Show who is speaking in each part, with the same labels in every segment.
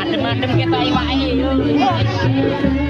Speaker 1: Adem-adem kita iwake.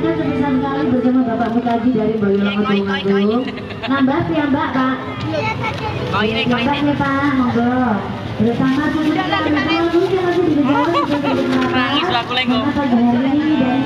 Speaker 2: hadirkan sebesar sekali bersama Bapak Mukaji dari Boyolongo Tulungagung. Nambah ya Mbak, Pak. Nambah nih Pak, monggo. Bersama bersama lagu yang masih di Bejalan
Speaker 1: Nangis lah aku lengok.
Speaker 2: Hari ini dari